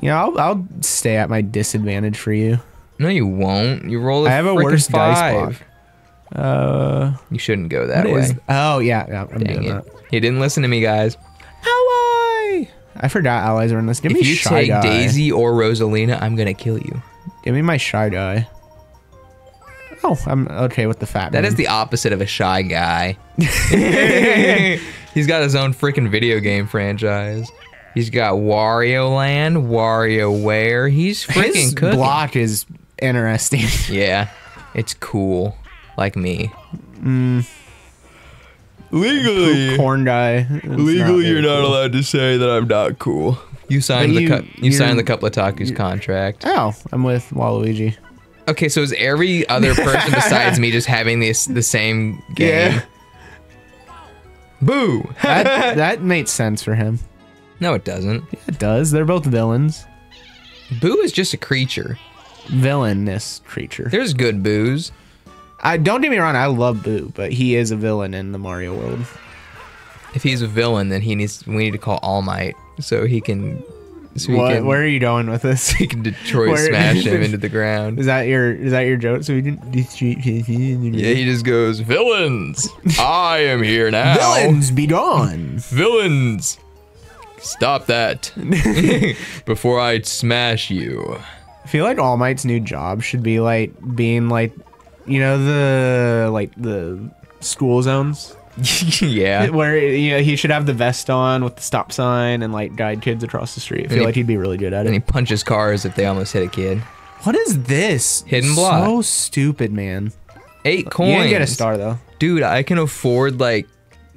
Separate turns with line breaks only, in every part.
Yeah, I'll, I'll stay at my disadvantage for you.
No, you won't. You roll a
I have a worse dice block. Uh,
You shouldn't go that way.
is- oh yeah, yeah. I'm
Dang
doing
it.
that.
He didn't listen to me, guys.
Ally. I forgot allies are in this. Give me
if you
shy
take. Daisy or Rosalina, I'm gonna kill you.
Give me my shy guy. Oh, I'm okay with the fat.
That
man.
is the opposite of a shy guy. He's got his own freaking video game franchise. He's got Wario Land, Wario WarioWare. He's freaking
His
cooking.
block is interesting.
Yeah, it's cool. Like me.
Mm. Legally, corn guy. It's very cool.
allowed to say that I'm not cool. You signed
But
the
you-
cu- you signed the CouplaTakus contract.
Oh, I'm with Waluigi.
Okay, so is every other person besides me just having this the same game?
Yeah.
Boo!
That that makes sense for him.
No, it doesn't.
Yeah, It does. They're both villains.
Boo is just a creature.
Villainous creature.
There's good boos.
I don't get me wrong. I love Boo, but he is a villain in the Mario world.
If he's a villain, then he needs. We need to call All Might so he can. So he
What,
can.
where are you going with this?
he can Detroit
where-
smash him into the ground.
Is that your is that your joke? So he didn't.
Yeah, he just goes villains. I am here now.
Villains be gone.
Villains. Stop that before I smash you.
I feel like All Might's new job should be like being like, you know the like the school zones
yeah.
where you know he should have the vest on with the stop sign and like guide kids across the street. I feel
he-
like he'd be really good at it.
And he punches cars if they almost hit a kid.
What is this?
Hidden block.
So stupid, man.
Eight coins.
You didn't get a star though.
Dude, I can afford like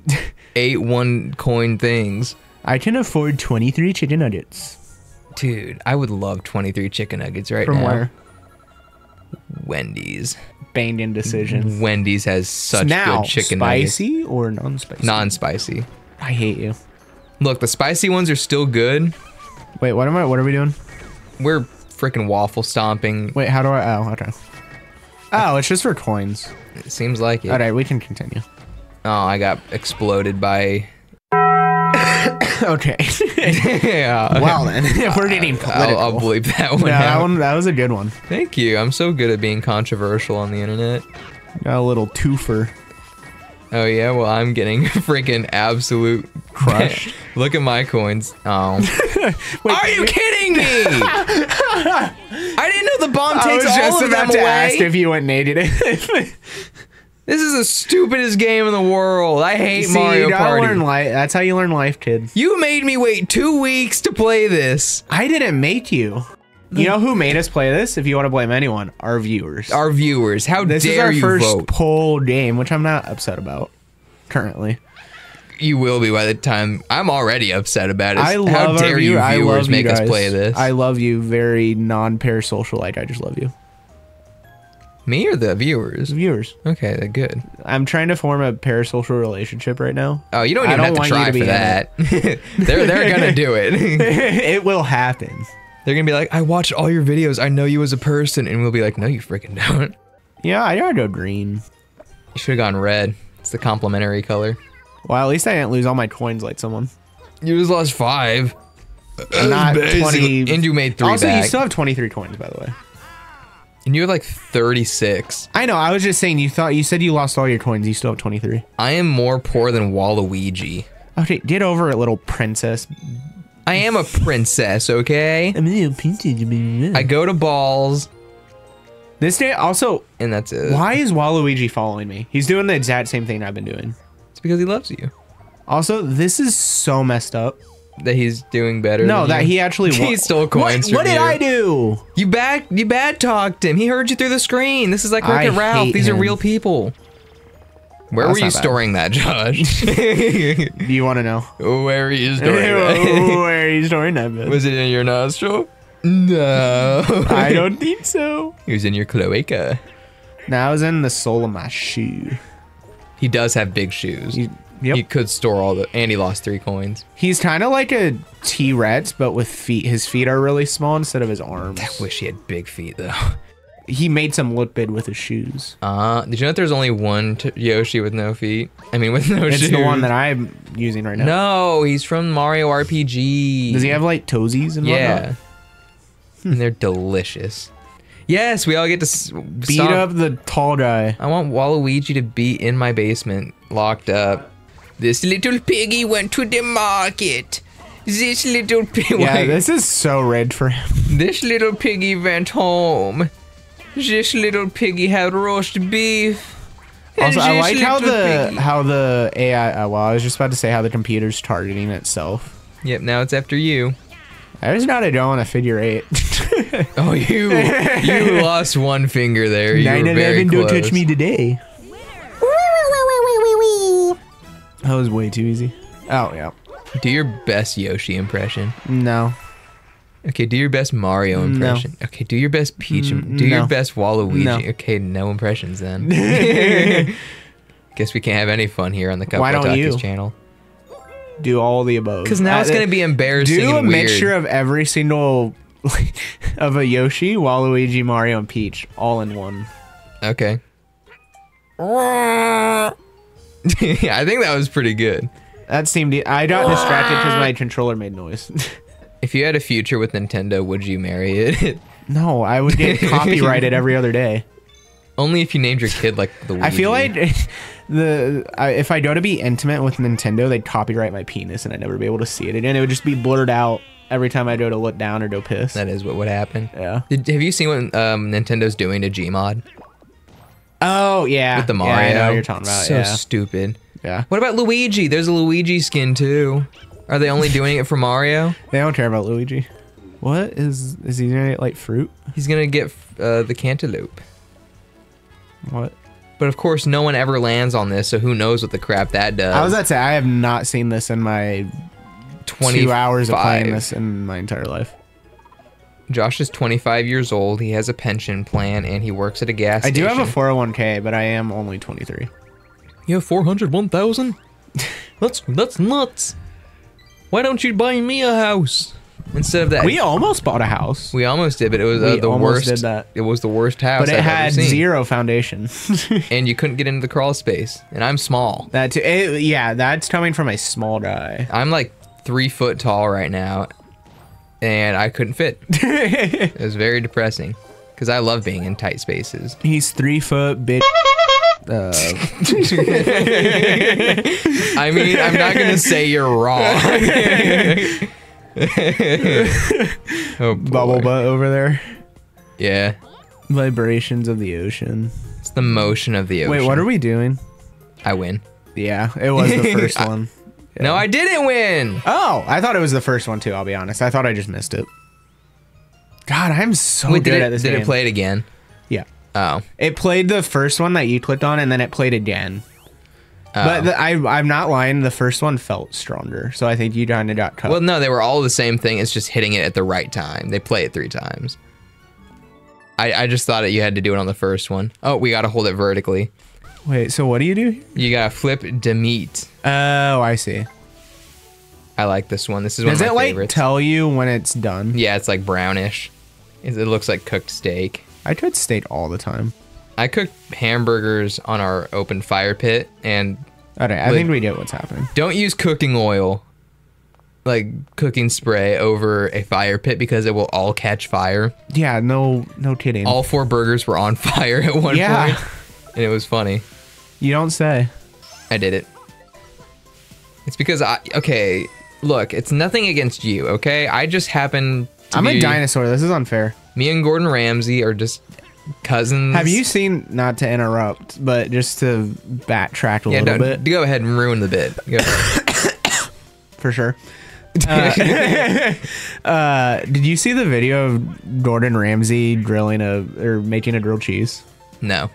eight one coin things.
I can afford 23 chicken nuggets.
Dude, I would love 23 chicken nuggets right
From
now.
where?
Wendy's.
Banged in decision.
Wendy's has such
now,
good chicken
spicy or non-spicy?
Non-spicy.
I hate you.
Look, the spicy ones are still good.
Wait, what am I? What are we doing?
We're freaking waffle stomping.
Wait, how do I? Oh, okay. Oh, it's just for coins.
It seems like it.
All right, we can continue.
Oh, I got exploded by.
okay.
yeah.
well then, if we're getting political.
I'll, I'll bleep that one
no, that one that was a good one.
Thank you. I'm so good at being controversial on the internet.
Got a little twofer.
Oh yeah, well I'm getting freaking absolute
Crushed.
Look at my coins. Oh.
Wait,
Are you kidding me? I didn't know the bomb takes all of them away.
I was just about to ask if you went negative.
This is the stupidest game in the world. I hate
See,
Mario Party.
That's how you learn life, kids.
you made me wait two weeks to play this.
I didn't make you. You know who made us play this? If you want to blame anyone, our viewers.
Our viewers, how dare you?
this is our first
vote?
poll game, which I'm not upset about currently.
You will be by the time. I'm already upset about it.
I love
how dare you
I
viewers make us play this?
I love you, very non-parasocial. Like I just love you,
me or the viewers?
viewers.
Okay, they're good.
I'm trying to form a parasocial relationship right now.
Oh, you don't
I
even
don't
have to try
to
for that. they're they're gonna do it.
it will happen.
they're gonna be like, I watched all your videos. I know you as a person, and we'll be like, No, you freaking don't.
Yeah, I gotta go green.
You should have gone red. It's the complementary color.
Well, at least I didn't lose all my coins like someone.
You just lost five.
Not 20.
And you made three
also,
back.
you still have 23 coins, by the way.
And you had like 36.
I know. I was just saying. You thought you said you lost all your coins. You still have 23.
I am more poor than Waluigi.
Okay, get over it, little princess.
I am a princess, okay?
I'm a princess.
I go to balls,
This day also.
and that's it.
Why is Waluigi following me? He's doing the exact same thing I've been doing.
It's because he loves you.
Also, this is so messed up.
That he's doing better.
No,
than
that
you.
he actually
He stole coins
What, what did
you.
I do?
You bad you bad talked him. He heard you through the screen. This is like Wreck-It Ralph. These are real people. Where
That's
were you
not bad.
storing that, Josh?
Do you want to know?
Where were you storing that?
Where are you storing that? bit?
Was it in your nostril? No.
I don't think so.
It was in your cloaca.
Now I was in the sole of my shoe.
He does have big shoes.
He- yep.
He could store all the, and he lost three coins.
He's kind of like a T Rex, but with feet. His feet are really small instead of his arms.
I wish he had big feet though.
He made some look big with his shoes.
Uh, did you know that there's only one t- Yoshi with no feet? I mean, with no
It's
shoes.
the one that I'm using right now.
No, he's from Mario RPG.
Does he have like toesies and
Yeah.
whatnot?
and they're delicious. Yes, we all get to s-
Beat up the tall guy.
I want Waluigi to be in my basement, locked up. This little piggy went to the market. This little pig.
Yeah, this is so red for him.
This little piggy went home. This little piggy had roast beef.
Also, I like how the
piggy-
how the AI. Uh, well, I was just about to say how the computer's targeting itself.
Yep, now it's after you.
I just not a dough on a figure eight.
Oh, you you lost one finger there. You
Nine eleven, don't touch me today. That was way too easy. Oh yeah.
Do your best Yoshi impression.
No.
Okay, do your best Mario impression.
No.
impression. Okay, do your best Peach. im-
Mm,
do your best Waluigi.
No.
Okay, no impressions then. Guess we can't have any fun here on the Cup
Why don't
Talkies
you?
channel.
Do all the above.
Because now
Uh,
it's gonna be embarrassing
do a
and weird.
mixture of every single of a Yoshi, Waluigi, Mario, and Peach all in one.
Okay. I think that was pretty good.
That seemed. I got distracted because my controller made noise.
If you had a future with Nintendo, would you marry it?
no, I would get copyrighted every other day.
Only if you named your kid like the.
I feel like the I, if I go to be intimate with Nintendo, they'd copyright my penis, and I'd never be able to see it again. It would just be blurred out every time I go to look down or go piss.
that is what would happen.
yeah.
Did, have you seen what um, Nintendo's doing to Gmod
Oh yeah.
with the
Yeah,
Mario?
I know what you're talking about.
So
yeah.
stupid.
yeah.
What about Luigi? There's a Luigi skin too. Are they only doing it for Mario?
They don't care about Luigi. What is is he gonna get like fruit?
He's gonna get uh, the cantaloupe.
What?
But of course, no one ever lands on this, so who knows what the crap that does?
I was about to say I have not seen this in my two hours of playing this in my entire life.
Josh is 25 years old. He has a pension plan and he works at a gas station.
I do have a 401k, but I am only 23.
You have 401,000? that's that's nuts. Why don't you buy me a house instead of that?
We almost bought a house,
we almost did, but it was uh,
We
the
almost
worst.
did that.
It was the worst house
but it
I've
had
ever seen.
zero foundation.
and you couldn't get into the crawl space. And I'm small.
that too, it- yeah, that's coming from a small guy.
I'm like three foot tall right now, and I couldn't fit. it was very depressing because I love being in tight spaces.
He's three foot, big. Uh,
I mean, I'm not gonna say you're wrong. oh,
bubble butt over there.
Yeah,
Vibrations of the ocean.
it's the motion of the ocean.
Wait, what are we doing?
I win.
Yeah, it was the first one.
No, I didn't win.
Oh, I thought it was the first one too. I'll be honest. I thought I just missed it. God, I'm so
Wait,
good
did,
at
it,
this
did
game.
it play it again?
Yeah,
Oh,
it played the first one that you clicked on, and then it played again.
Oh.
But the, I, I'm not lying. The first one felt stronger, so I think you kind of got cut.
well, no, they were all the same thing. It's just hitting it at the right time. They play it three times. I, I just thought that you had to do it on the first one. Oh, we gotta hold it vertically.
Wait, so what do you do?
You gotta flip Demeet.
Oh, I see.
I like this one. This is one
Does
of
it
my
like tell you when it's done?
yeah, it's like brownish. It it looks like cooked steak.
I could steak all the time.
I cooked hamburgers on our open fire pit, and
Okay, I
Like-
think we get what's happening.
don't use cooking oil, like cooking spray, over a fire pit because it will all catch fire.
Yeah, no, no kidding.
All four burgers were on fire at one
Yeah.
point, and it was funny.
You don't say.
I did it. It's because I okay. Look, it's nothing against you. Okay, I just happen. To
I'm
be,
a dinosaur. This is unfair.
Me and Gordon Ramsay are just cousins.
Have you seen? Not to interrupt, but just to backtrack a
Yeah,
little
don't,
bit
go ahead and ruin the bit. Go
for sure. Uh, uh, did you see the video of Gordon Ramsay grilling a or making a grilled cheese?
no,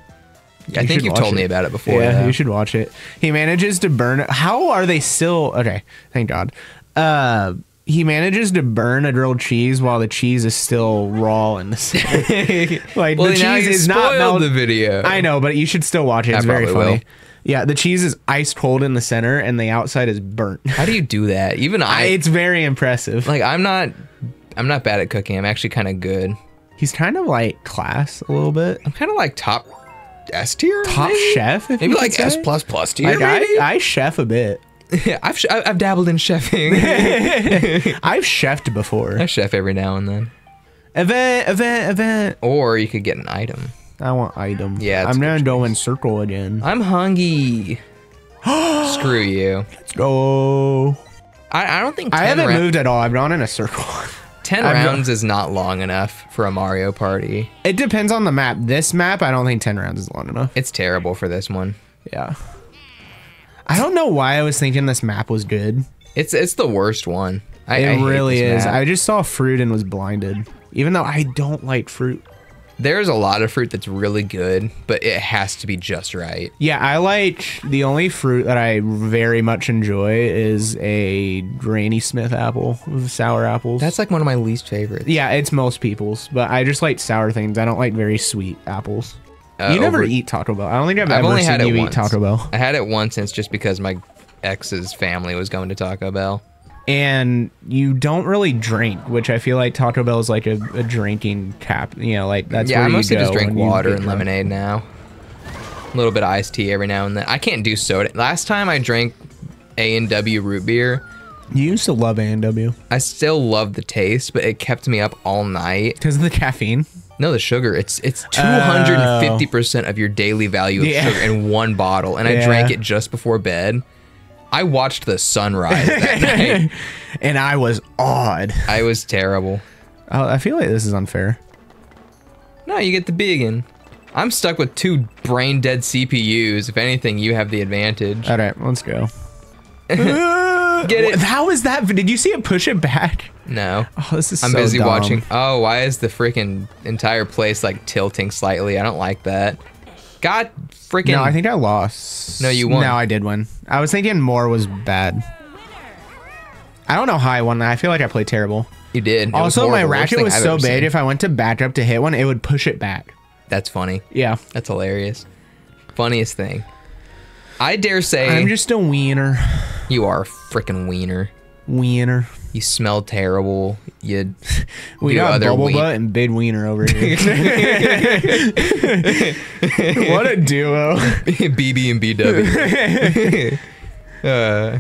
I think you've told me about it before.
yeah,
though.
you should watch it. He manages to burn. It. How are they still okay? Thank God. Uh, he manages to burn a grilled cheese while the cheese is still raw in the center. like
Well,
the cheese is not melted.
the video.
I know, but you should still watch it.
I
very funny.
will.
Yeah, the cheese is ice cold in the center, and the outside is burnt.
How do you do that? Even I,
it's very impressive.
like I'm not. I'm not bad at cooking. I'm actually kind of good.
He's kind of like class a little bit.
I'm kind of like top S tier.
Top
maybe?
chef,
Maybe like S plus plus tier.
Like I,
maybe?
I chef a bit.
I've I've dabbled in chefing.
I've chefed before.
I chef every now and then.
Event, event, event.
Or you could get an item.
I want item.
Yeah,
I'm gonna go in circle again.
I'm hungry. Screw you.
Let's go.
I, I don't think 10
I haven't moved at all. I've gone in a circle.
10
I've-
rounds is not long enough for a Mario Party.
it depends on the map. This map, I don't think 10 rounds is long enough.
It's terrible for this one.
Yeah. I don't know why I was thinking this map was good.
It's it's the worst one. I,
It
I
really is.
map.
I just saw fruit and was blinded. Even though I don't like fruit.
There's a lot of fruit that's really good, but it has to be just right.
Yeah, I like the only fruit that I very much enjoy is a Granny Smith apple with sour apples.
That's like one of my least favorites.
yeah, it's most people's, but I just like sour things. I don't like very sweet apples.
Uh,
you never
over-
eat Taco Bell. I don't think I've,
I've
ever
only
seen you eat. Taco Bell.
I had it once, and it's just because my ex's family was going to Taco Bell.
And you don't really drink, which I feel like Taco Bell is like a, a drinking cap. You know, like that's
yeah,
where
I mostly just drink water and
drunk.
lemonade now. A little bit of iced tea every now and then. I can't do soda. Last time I drank A and W root beer,
You used to love A and W
I still love the taste, but it kept me up all night.
because of the caffeine.
No, the sugar. It's it's two hundred and fifty percent of your daily value of oh.
Yeah.
sugar in one bottle, and I drank it just before bed. I watched the sunrise that night.
and I was awed.
I was terrible.
Oh, I feel like this is unfair.
No, you get the big one. I'm stuck with two brain dead CPUs. If anything, you have the advantage.
All right, let's go.
Get it?
How is that? Did you see it push it back?
No.
Oh, this is
I'm
so
busy
dumb.
watching. Oh, why is the freaking entire place like tilting slightly? I don't like that. God freaking.
No, I think I lost.
No, you won.
No, I did win. I was thinking more was bad. I don't know how I won that. I feel like I played terrible.
you did. It was
also, my racket was
I've
so big.
seen.
If I went to back up to hit one, it would push it back.
That's funny.
Yeah.
That's hilarious. Funniest thing. I dare say
I'm just a wiener.
you are a freaking wiener.
Wiener.
You smell terrible. You
We
do
got
other
bubble butt and big wiener over here. what a duo.
BB and BW. uh,